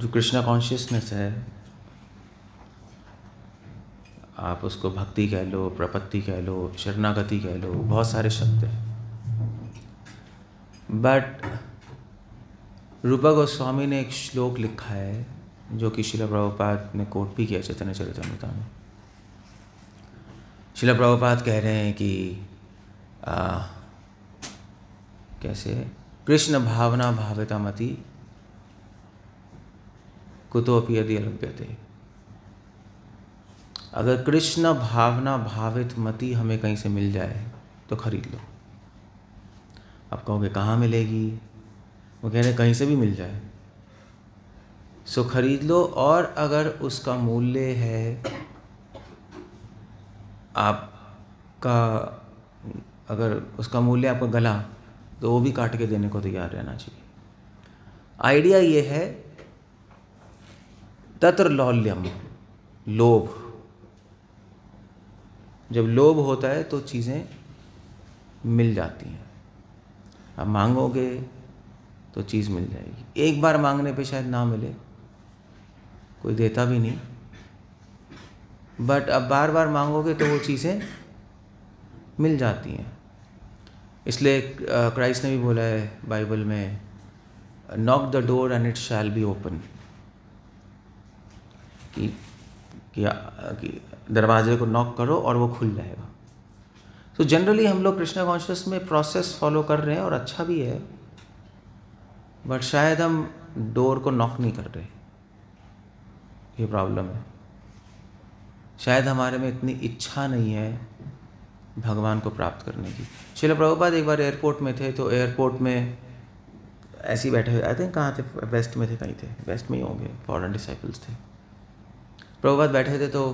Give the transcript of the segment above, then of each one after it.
जो कृष्णा कॉन्शियसनेस है आप उसको भक्ति कह लो प्रपत्ति कह लो शरणागति कह लो बहुत सारे शब्द हैं। बट रूपा गोस्वामी ने एक श्लोक लिखा है जो कि शिला प्रभुपाद ने कोट भी किया चैतन्य चरितमृता में। शिला प्रभुपाद कह रहे हैं कि आ, कैसे? कृष्ण भावना भाविता मति कुतोपि यदि अलभ्यते अगर कृष्ण भावना भावित मति हमें कहीं से मिल जाए तो खरीद लो। आप कहोगे, कहाँ मिलेगी? वो कह रहे, कहीं से भी मिल जाए। सो खरीद लो, और अगर उसका मूल्य है आपका, अगर उसका मूल्य आपका गला तो वो भी काट के देने को तैयार रहना चाहिए। आइडिया ये है तत्र लौल्यम लोभ। जब लोभ होता है तो चीज़ें मिल जाती हैं। अब मांगोगे तो चीज़ मिल जाएगी। एक बार मांगने पे शायद ना मिले, कोई देता भी नहीं। बट अब बार बार मांगोगे तो वो चीज़ें मिल जाती हैं। इसलिए क्राइस्ट ने भी बोला है बाइबल में knock the door and it shall be open कि कि, कि दरवाजे को नॉक करो और वो खुल जाएगा। तो जनरली हम लोग कृष्णा कॉन्शियस में प्रोसेस फॉलो कर रहे हैं और अच्छा भी है बट शायद हम डोर को नॉक नहीं कर रहे। ये प्रॉब्लम है। शायद हमारे में इतनी इच्छा नहीं है भगवान को प्राप्त करने की। शिला प्रभुपाद एक बार एयरपोर्ट में थे तो एयरपोर्ट में ऐसे ही बैठे हुए आई थिंक कहाँ थे? वेस्ट में थे कहीं थे। वेस्ट में ही होंगे फॉरन डिसाइपल्स थे। प्रभुपाद बैठे थे तो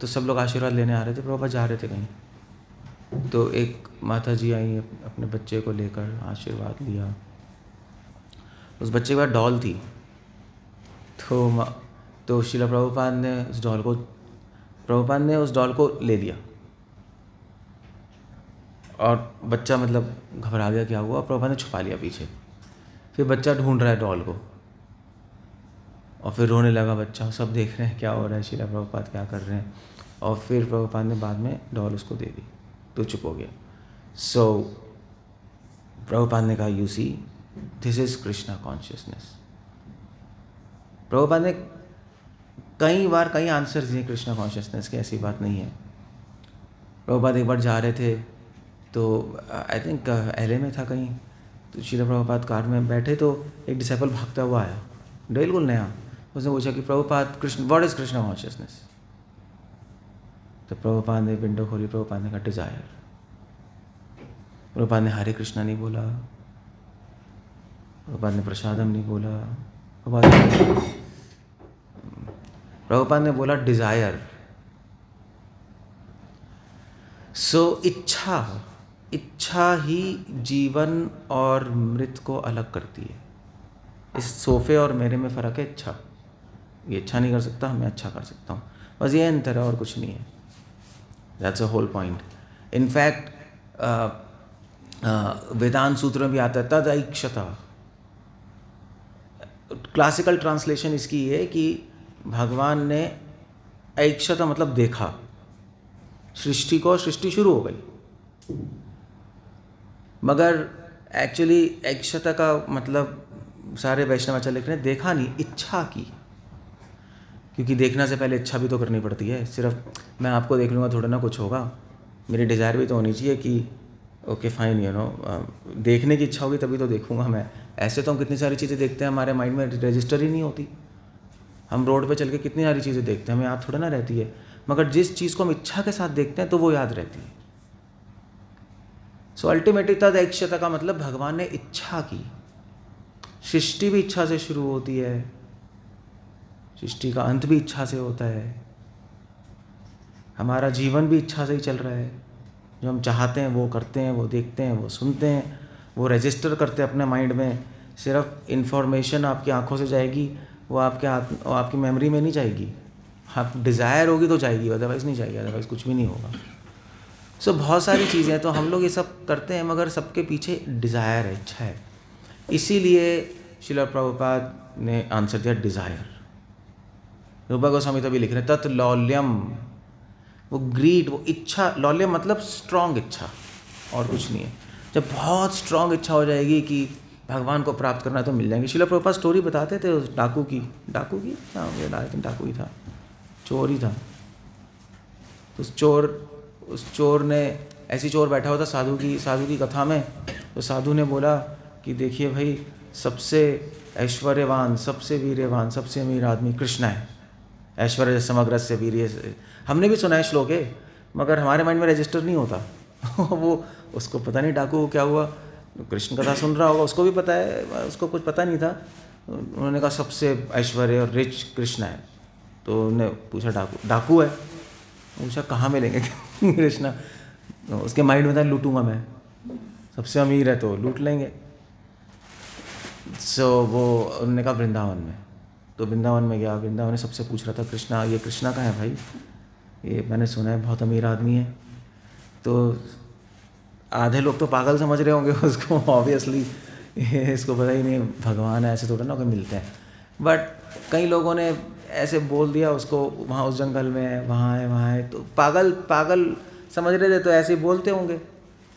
तो सब लोग आशीर्वाद लेने आ रहे थे, प्रभुपाद जा रहे थे कहीं। तो एक माता जी आई अपने बच्चे को लेकर, आशीर्वाद लिया। उस बच्चे के बाद डॉल थी। तो तो शिला प्रभुपाद ने उस डॉल को, प्रभुपाद ने उस डॉल को ले लिया। और बच्चा मतलब घबरा गया क्या हुआ? प्रभुपाद ने छुपा लिया पीछे। फिर बच्चा ढूंढ रहा है डॉल को। और फिर रोने लगा बच्चा सब देख रहे हैं क्या हो रहा है शिला प्रभुपाद क्या कर रहे हैं। और फिर प्रभुपाद ने बाद में डॉल उसको दे दी तो चुप हो गया। सो so, प्रभुपाद ने कहा you see this is Krishna consciousness Prabhupada ने कई बार कई आंसर दिए कृष्णा कॉन्शियसनेस की ऐसी बात नहीं है। प्रभुपाद एक बार जा रहे थे तो आई थिंक एल में था कहीं तो शिला प्रभुपाद कार में बैठे तो एक डिसेबल भागता हुआ आया। बिल्कुल नया। उसने पूछा कि Prabhupada Krishna what is Krishna consciousness तो प्रभुपाद ने विंडो खोली प्रभुपाद ने कहा डिज़ायर प्रभुपाद ने हरे कृष्णा नहीं बोला। प्रभुपाद ने प्रसादम नहीं बोला। प्रभुपाद प्रभुपाद ने बोला डिज़ायर सो so, इच्छा इच्छा ही जीवन और मृत को अलग करती है। इस सोफे और मेरे में फ़र्क है इच्छा। ये अच्छा नहीं कर सकता, मैं अच्छा कर सकता हूँ। बस ये अंतर है और कुछ नहीं है। That's a whole point in fact Vedanta Sutra में भी आता है तद ऐक्षता क्लासिकल ट्रांसलेशन इसकी ये है कि भगवान ने ऐक्षता मतलब देखा। सृष्टि को सृष्टि शुरू हो गई। मगर एक्चुअली ऐक्षता का मतलब सारे वैष्णवाचार्य लिख रहे हैं, देखा नहीं, इच्छा की। क्योंकि देखना से पहले इच्छा भी तो करनी पड़ती है। सिर्फ़ मैं आपको देख लूँगा, थोड़ा ना कुछ होगा। मेरी डिज़ायर भी तो होनी चाहिए कि ओके फाइन यू नो देखने की इच्छा होगी तभी तो देखूँगा मैं। ऐसे तो हम कितनी सारी चीज़ें देखते हैं, हमारे माइंड में रजिस्टर ही नहीं होती। हम रोड पे चल के कितनी सारी चीज़ें देखते हैं, हमें याद थोड़ा ना रहती है। मगर जिस चीज़ को हम इच्छा के साथ देखते हैं तो वो याद रहती है। सो अल्टीमेटली तद ऐक्षता का मतलब भगवान ने इच्छा की। सृष्टि भी इच्छा से शुरू होती है। सृष्टि का अंत भी इच्छा से होता है। हमारा जीवन भी इच्छा से ही चल रहा है। जो हम चाहते हैं वो करते हैं वो देखते हैं वो सुनते हैं वो रजिस्टर करते हैं अपने माइंड में। सिर्फ़ इन्फॉर्मेशन आपकी आँखों से जाएगी वो आपके हाथ आपकी मेमोरी में नहीं जाएगी। आप डिज़ायर होगी तो जाएगी अदरवाइज़ नहीं जाएगी अदरवाइज़ कुछ भी नहीं होगा। सो so, बहुत सारी चीज़ें तो हम लोग ये सब करते हैं मगर सबके पीछे डिज़ायर है इच्छा है। इसीलिए शिला प्रभुपाद ने आंसर दिया डिज़ायर रूपा गोस्वामी तो भी लिख रहे हैं, तत् लौल्यम। वो ग्रीड वो इच्छा, लौल्यम मतलब स्ट्रांग इच्छा और कुछ नहीं है। जब बहुत स्ट्रांग इच्छा हो जाएगी कि भगवान को प्राप्त करना है तो मिल जाएँगे। शिला प्रभुपा स्टोरी बताते थे उस डाकू की। डाकू की? हाँ मुझे डाकू डाकू ही था। चोर ही था। तो उस चोर उस चोर ने, ऐसी चोर बैठा था साधु की साधु की कथा में। तो साधु ने बोला कि देखिए भाई, सबसे ऐश्वर्यवान, सबसे वीर्यवान, सबसे अमीर आदमी कृष्णा है। ऐश्वर्य समग्र से वीर्य हमने भी सुना है श्लोक है मगर हमारे माइंड में रजिस्टर नहीं होता। वो उसको पता नहीं डाकू क्या हुआ। कृष्ण कथा सुन रहा होगा उसको भी पता है उसको कुछ पता नहीं था। उन्होंने कहा सबसे ऐश्वर्य और रिच कृष्ण है। तो उन्होंने पूछा डाकू डाकू है? पूछा कहाँ मिलेंगे? कृष्णा तो उसके माइंड में था लूटूँगा मैं। सबसे अमीर है तो लूट लेंगे। सो so, वो उन्होंने कहा वृंदावन में। तो वृंदावन में गया, वृंदावन ने सबसे पूछ रहा था, कृष्णा, ये कृष्णा का है भाई? ये मैंने सुना है, बहुत अमीर आदमी है। तो आधे लोग तो पागल समझ रहे होंगे उसको ऑब्वियसली इसको पता ही नहीं, भगवान है, ऐसे थोड़ा ना कोई मिलते हैं। बट कई लोगों ने ऐसे बोल दिया, उसको, वहाँ उस जंगल में है, वहाँ है वहाँ है। तो पागल पागल समझ रहे थे तो ऐसे ही बोलते होंगे।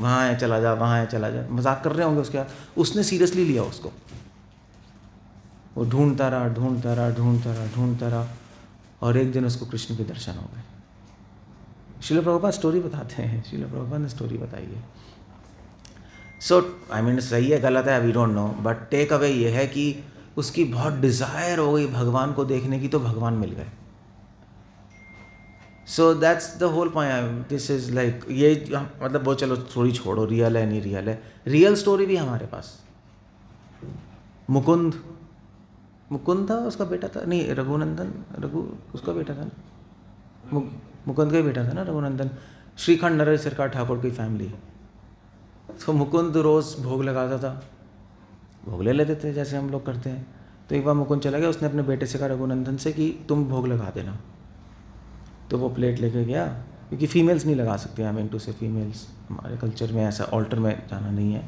वहाँ है, चला जा, वहाँ है, चला जा। मज़ाक कर रहे होंगे उसके उसने सीरियसली लिया उसको। वो ढूंढता रहा ढूंढता रहा ढूंढता रहा ढूंढता रहा और एक दिन उसको कृष्ण के दर्शन हो गए। शिल प्रभुपा स्टोरी बताते हैं। शिल प्रभुपा ने स्टोरी बताई है। सो आई मीन सही है, गलत है we don't know but take away ये है कि उसकी बहुत डिज़ायर हो गई भगवान को देखने की तो भगवान मिल गए। So that's the whole point this is like ये मतलब वो चलो स्टोरी छोड़ो रियल है, नहीं रियल है। रियल स्टोरी भी हमारे पास। मुकुंद मुकुंद था उसका बेटा था? नहीं रघुनंदन रघु उसका बेटा था ना? मुकुंद का ही बेटा था ना रघुनंदन? श्रीखंड नरेश सरकार ठाकुर की फैमिली तो मुकुंद रोज़ भोग लगाता था। भोग ले लेते थे जैसे हम लोग करते हैं। तो एक बार मुकुंद चला गया उसने अपने बेटे से कहा रघुनंदन से कि तुम भोग लगा देना। तो वो प्लेट लेके गया क्योंकि फीमेल्स नहीं लगा सकते I mean to say females हमारे कल्चर में ऐसा ऑल्टर में जाना नहीं है।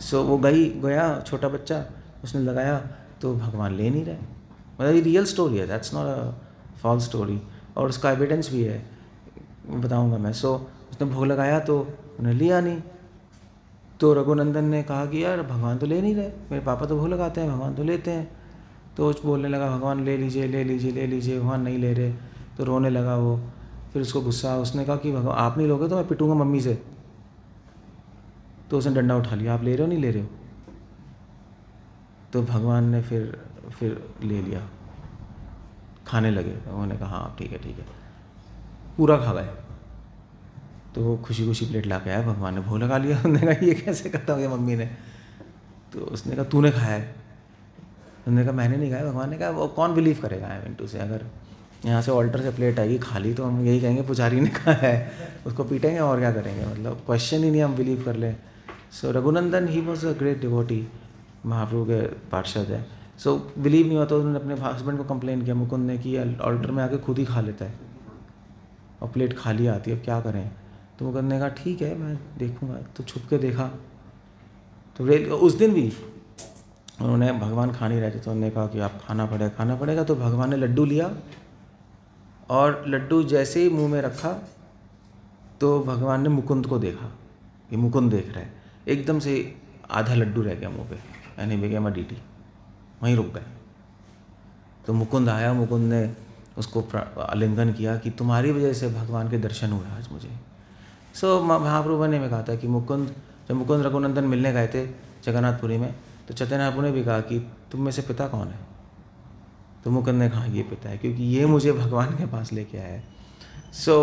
सो so, वो गई गया छोटा बच्चा उसने लगाया तो भगवान ले नहीं रहे। मतलब ये रियल स्टोरी है that's not a false story और उसका एविडेंस भी है बताऊँगा मैं। सो so, उसने भोग लगाया तो उन्हें लिया नहीं। तो रघुनंदन ने कहा कि यार भगवान तो ले नहीं रहे। मेरे पापा तो भोग लगाते हैं भगवान तो लेते हैं। तो उस बोलने लगा भगवान ले लीजिए ले लीजिए ले लीजिए भगवान नहीं ले रहे। तो रोने लगा वो। फिर उसको गुस्सा उसने कहा कि भगवान आप नहीं लोगे तो मैं पिटूँगा मम्मी से। तो उसने डंडा उठा लिया आप ले रहे हो नहीं ले रहे हो? तो भगवान ने फिर फिर ले लिया। खाने लगे। उन्होंने कहा हाँ ठीक है ठीक है। पूरा खा गए। तो खुशी खुशी प्लेट ला के आया। भगवान ने भो लगा लिया। उन्होंने कहा, ये कैसे करता हो मम्मी ने? तो उसने कहा, तूने खाया है। उन्होंने कहा, मैंने नहीं खाया। भगवान ने कहा, वो कौन बिलीव करेगा आई मिंटू से? अगर यहाँ से ऑल्टर से प्लेट आएगी खाली तो हम यही कहेंगे, पुजारी ने कहा है। उसको पीटेंगे और क्या करेंगे? मतलब क्वेश्चन ही नहीं हम बिलीव कर लें। So Raghunandan he was a great devotee Mahaprabhu के पार्षद है। सो बिलीव नहीं होता उन्होंने अपने हस्बैंड को कंप्लेन किया। मुकुंद ने कि ऑल्टर में आके खुद ही खा लेता है और प्लेट खाली आती है, अब क्या करें? तो मुकुंद ने कहा, ठीक है, मैं देखूँगा। तो छुप के देखा। तो रेल उस दिन भी उन्होंने भगवान खा नहीं रहे थे तो उन्होंने कहा कि आप खाना पड़ेगा खाना पड़ेगा? तो भगवान ने लड्डू लिया और लड्डू जैसे ही मुँह में रखा तो भगवान ने मुकुंद को देखा कि मुकुंद देख रहा है। एकदम से आधा लड्डू रह गया मुँह पे। यानी बेगम डी टी वहीं रुक गए। तो मुकुंद आया मुकुंद ने उसको आलिंगन किया कि तुम्हारी वजह से भगवान के दर्शन हुए आज मुझे। सो so, महाप्रभु ने में कहा था कि मुकुंद जब मुकुंद रघुनंदन मिलने गए थे जगन्नाथपुरी में तो चैतन्यपुर ने भी कहा कि तुम में से पिता कौन है? तो मुकुंद ने कहा ये पिता है क्योंकि ये मुझे भगवान के पास लेके आया है। So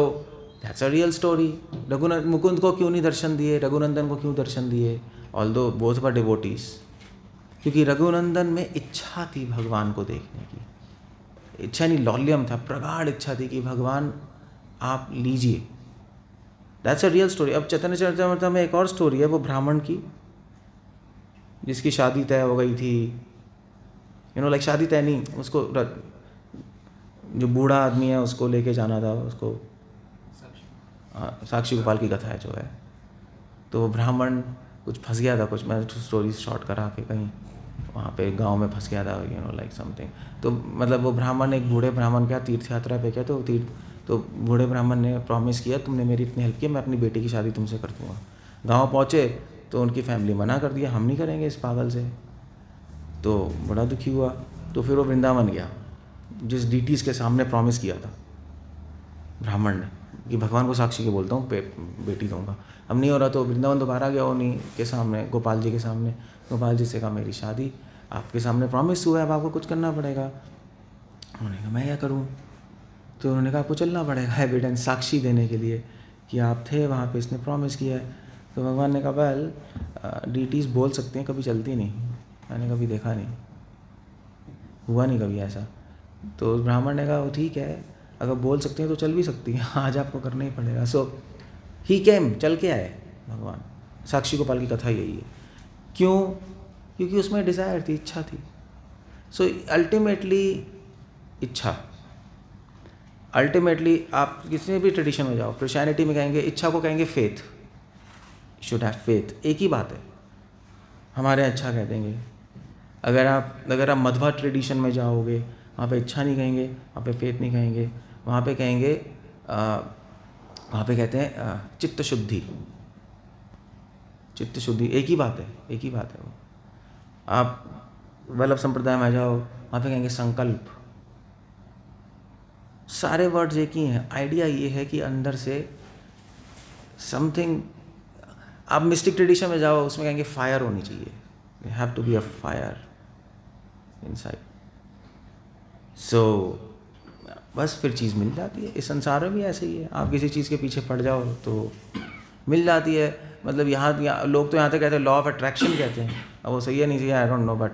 that's a real story Raghunanda Mukund को क्यों नहीं दर्शन दिए? रघुनंदन को क्यों दर्शन दिए? ऑल दो बोथ वर डिवोटीज़ क्योंकि रघुनंदन में इच्छा थी भगवान को देखने की। इच्छा नहीं, लौल्यम था, प्रगाढ़ इच्छा थी कि भगवान, आप लीजिए। दैट्स अ रियल स्टोरी अब चैतन्य चरितमृत में एक और स्टोरी है, वो ब्राह्मण की, जिसकी शादी तय हो गई थी। यू नो लाइक शादी तय नहीं, उसको जो बूढ़ा आदमी है, उसको लेके जाना था, उसको साक्षी गोपाल की कथा है जो है। तो वो ब्राह्मण कुछ फंस गया था, कुछ मैं स्टोरी शॉर्ट करा के कहीं। वहाँ पे गाँव में फंस गया था यू नो लाइक समथिंग तो मतलब वो ब्राह्मण, एक बूढ़े ब्राह्मण क्या तीर्थ यात्रा पे क्या तो तीर्थ तो बूढ़े ब्राह्मण ने प्रॉमिस किया, तुमने मेरी इतनी हेल्प की, मैं अपनी बेटी की शादी तुमसे कर दूँगा. गाँव पहुँचे तो उनकी फैमिली मना कर दिया, हम नहीं करेंगे इस पागल से. तो बड़ा दुखी हुआ तो फिर वो वृंदावन गया, जिस डीटीज़ के सामने प्रॉमिस किया था ब्राह्मण ने। कि भगवान को साक्षी के बोलता हूँ बेटी दूँगा। अब नहीं हो रहा तो वृंदावन दोबारा गया उन्हीं के सामने, गोपाल जी के सामने। गोपाल जी से कहा, मेरी शादी आपके सामने प्रॉमिस हुआ है, अब आपको कुछ करना पड़ेगा। उन्होंने कहा, मैं क्या करूँ? तो उन्होंने कहा, आपको चलना पड़ेगा एविडेंस साक्षी देने के लिए कि आप थे, वहाँ पे इसने प्रॉमिस किया है। तो भगवान ने कहा वेल डीटीज़ बोल सकते हैं, कभी चलती नहीं। मैंने कभी देखा नहीं। हुआ नहीं कभी ऐसा। तो उस ब्राह्मण ने कहा, वो ठीक है अगर बोल सकते हैं तो चल भी सकती है। आज आपको करना ही पड़ेगा। सो ही कैम चल के आए भगवान। साक्षी गोपाल की कथा यही है। क्यों? क्योंकि उसमें डिज़ायर थी, इच्छा थी। सो अल्टीमेटली इच्छा। अल्टीमेटली आप किसी भी ट्रेडिशन में जाओ क्रिश्चियनिटी में कहेंगे, इच्छा को कहेंगे फेथ शुड हैव फेथ एक ही बात है। हमारे अच्छा कह देंगे। अगर आप अगर आप मधवा ट्रेडिशन में जाओगे, वहाँ पे इच्छा नहीं कहेंगे, वहाँ पे फेथ नहीं कहेंगे। वहाँ पे कहेंगे वहाँ पे कहते हैं चित्त शुद्धि चित्त शुद्धि एक ही बात है, एक ही बात है वो। आप वल्लभ संप्रदाय में जाओ, वहाँ पे कहेंगे संकल्प। सारे वर्ड्स एक ही हैं। आइडिया ये है कि अंदर से समथिंग, आप मिस्टिक ट्रेडिशन में जाओ, उसमें कहेंगे फायर होनी चाहिए। You have to be a fire inside so बस फिर चीज़ मिल जाती है। इस संसार में भी ऐसे ही है। आप किसी चीज़ के पीछे पड़ जाओ तो मिल जाती है। मतलब यहाँ लोग तो यहाँ तक कहते हैं लॉ ऑफ़ अट्रैक्शन कहते हैं। अब वो सही है नहीं सही आई डोंट नो बट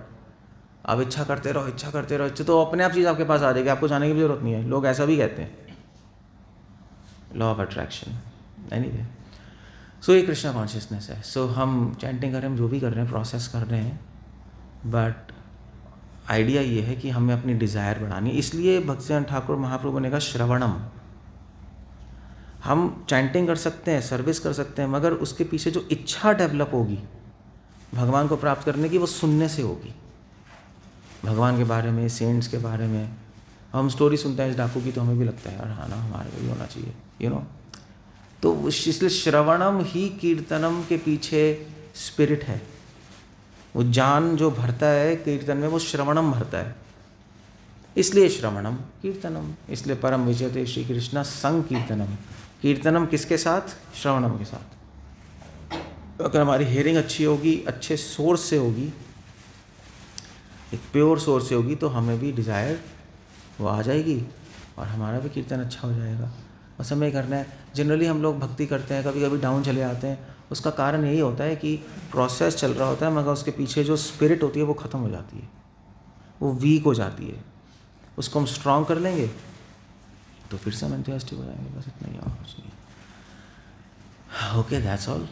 आप इच्छा करते रहो इच्छा करते रहो। इच्छा तो अपने आप चीज़ आपके पास आ जाएगी आपको जाने की भी ज़रूरत नहीं है। लोग ऐसा भी कहते हैं। Law of attraction anyway so ये कृष्णा कॉन्शियसनेस है। सो so, हम चैंटिंग कर रहे हैं जो भी कर रहे हैं प्रोसेस कर रहे हैं। बट आइडिया ये है कि हमें अपनी डिज़ायर बढ़ानी इसलिए भक्तिजन ठाकुर महाप्रभु ने कहा, श्रवणम। हम चैंटिंग कर सकते हैं, सर्विस कर सकते हैं, मगर उसके पीछे जो इच्छा डेवलप होगी, भगवान को प्राप्त करने की, वो सुनने से होगी। भगवान के बारे में, सेंट्स के बारे में, हम स्टोरी सुनते हैं इस डाकू की तो हमें भी लगता है हाँ ना, हमारे भी होना चाहिए यू नो तो इसलिए श्रवणम ही कीर्तनम के पीछे स्पिरिट है। वो जान जो भरता है कीर्तन में, वो श्रवणम भरता है। इसलिए श्रवणम, कीर्तनम। इसलिए परम विजय श्री कृष्ण संग कीर्तनम कीर्तनम किसके साथ? श्रवणम के साथ। अगर हमारी हेयरिंग अच्छी होगी, अच्छे सोर्स से होगी, एक प्योर सोर्स से होगी तो हमें भी डिज़ायर वो आ जाएगी और हमारा भी कीर्तन अच्छा हो जाएगा। बस हमें करना है। जनरली हम लोग भक्ति करते हैं कभी कभी डाउन चले आते हैं उसका कारण यही होता है कि प्रोसेस चल रहा होता है, मगर उसके पीछे जो स्पिरिट होती है, वो ख़त्म हो जाती है। वो वीक हो जाती है। उसको हम स्ट्रांग कर लेंगे तो फिर से हम एंथुसियास्टिक हो जाएँगे। बस इतना ही और कुछ नहीं। Okay that's all